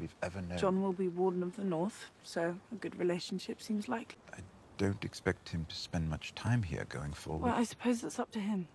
we've ever known. Jon will be Warden of the North, so a good relationship seems likely. I don't expect him to spend much time here going forward. Well, I suppose it's up to him.